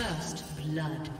First blood.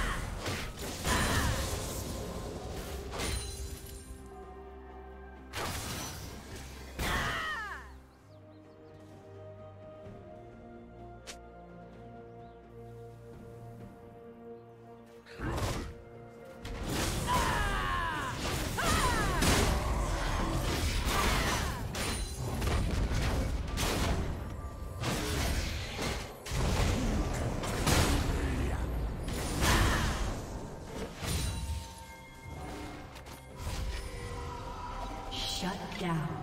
Team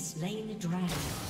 slain the dragon.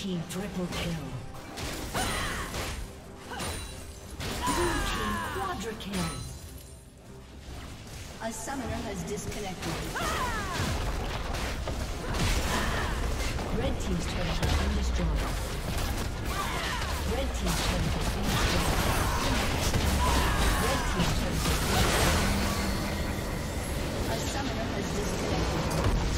Team triple kill. Blue team quadra kill. A summoner has disconnected. Red team's turret has been destroyed. Red team's turret has been destroyed. Red team's turret has been destroyed. A summoner has disconnected.